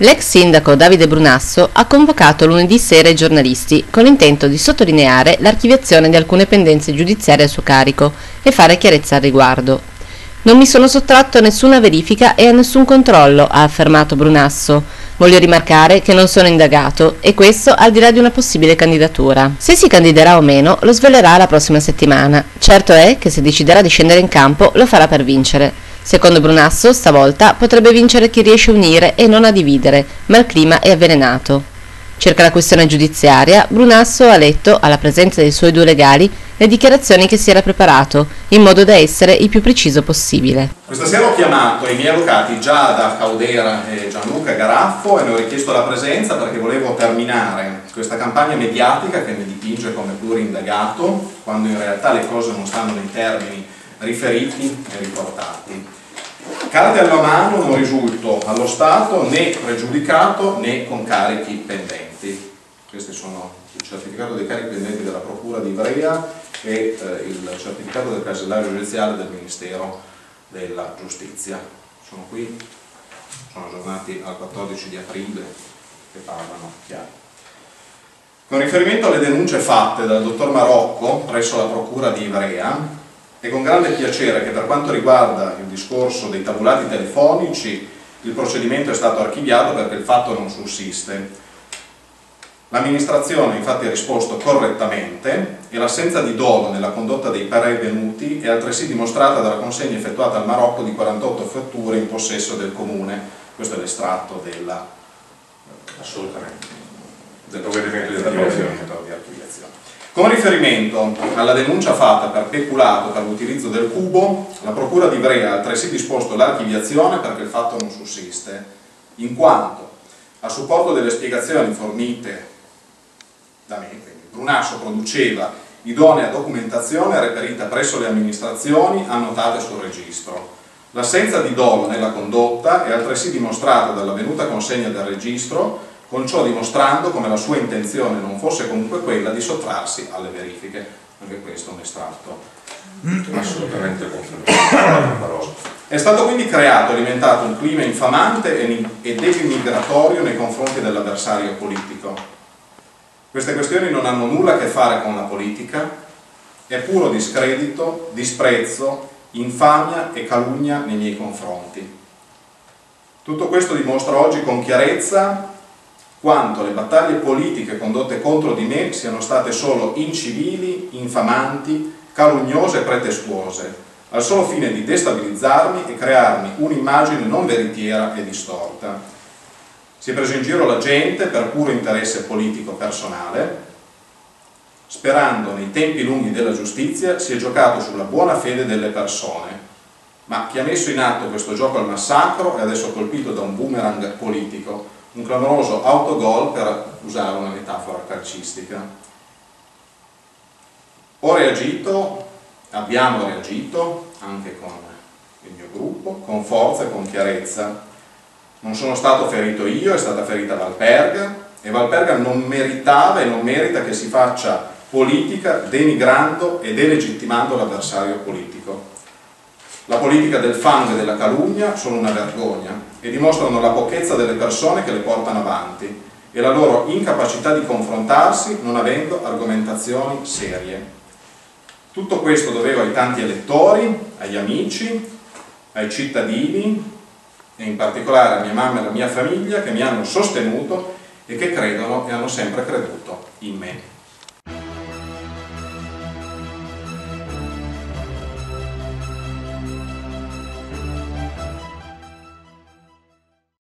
L'ex sindaco Davide Brunasso ha convocato lunedì sera i giornalisti con l'intento di sottolineare l'archiviazione di alcune pendenze giudiziarie a suo carico e fare chiarezza al riguardo. Non mi sono sottratto a nessuna verifica e a nessun controllo, ha affermato Brunasso. Voglio rimarcare che non sono indagato e questo al di là di una possibile candidatura. Se si candiderà o meno lo svelerà la prossima settimana. Certo è che se deciderà di scendere in campo lo farà per vincere. Secondo Brunasso, stavolta potrebbe vincere chi riesce a unire e non a dividere, ma il clima è avvelenato. Circa la questione giudiziaria, Brunasso ha letto, alla presenza dei suoi due legali, le dichiarazioni che si era preparato, in modo da essere il più preciso possibile. Questa sera ho chiamato i miei avvocati Giada Caudera e Gianluca Garaffo e ne ho richiesto la presenza perché volevo terminare questa campagna mediatica che mi dipinge come plurindagato, quando in realtà le cose non stanno nei termini riferiti e riportati. Carte alla mano non risulto allo Stato né pregiudicato né con carichi pendenti. Questi sono il certificato dei carichi pendenti della Procura di Ivrea e eh, il certificato del casellario giudiziale del Ministero della Giustizia. Sono qui, sono aggiornati al 14 di aprile che parlano chiaro. Con riferimento alle denunce fatte dal dottor Marocco presso la Procura di Ivrea, è con grande piacere che per quanto riguarda il discorso dei tabulati telefonici il procedimento è stato archiviato perché il fatto non sussiste. L'amministrazione infatti ha risposto correttamente e l'assenza di dolo nella condotta dei prevenuti è altresì dimostrata dalla consegna effettuata al Marocco di 48 fatture in possesso del comune. Questo è l'estratto della assolutamente del provvedimento di archiviazione. Con riferimento alla denuncia fatta per peculato per l'utilizzo del cubo, la Procura di Ivrea ha altresì disposto l'archiviazione perché il fatto non sussiste, in quanto a supporto delle spiegazioni fornite da me, quindi Brunasso produceva idonea documentazione reperita presso le amministrazioni annotate sul registro. L'assenza di dolo nella condotta è altresì dimostrata dall'avvenuta consegna del registro con ciò dimostrando come la sua intenzione non fosse comunque quella di sottrarsi alle verifiche. Anche questo è un estratto assolutamente confermato. È stato quindi creato e alimentato un clima infamante e denigratorio nei confronti dell'avversario politico. Queste questioni non hanno nulla a che fare con la politica, è puro discredito, disprezzo, infamia e calunnia nei miei confronti. Tutto questo dimostra oggi con chiarezza quanto le battaglie politiche condotte contro di me siano state solo incivili, infamanti, calunniose e pretestuose, al solo fine di destabilizzarmi e crearmi un'immagine non veritiera e distorta. Si è preso in giro la gente per puro interesse politico personale, sperando nei tempi lunghi della giustizia si è giocato sulla buona fede delle persone, ma chi ha messo in atto questo gioco al massacro è adesso colpito da un boomerang politico, un clamoroso autogol per usare una metafora calcistica. Ho reagito, abbiamo reagito anche con il mio gruppo, con forza e con chiarezza. Non sono stato ferito io, è stata ferita Valperga e Valperga non meritava e non merita che si faccia politica denigrando e delegittimando l'avversario politico. La politica del fango e della calunnia sono una vergogna e dimostrano la pochezza delle persone che le portano avanti e la loro incapacità di confrontarsi non avendo argomentazioni serie. Tutto questo dovevo ai tanti elettori, agli amici, ai cittadini e in particolare a mia mamma e alla mia famiglia che mi hanno sostenuto e che credono e hanno sempre creduto in me.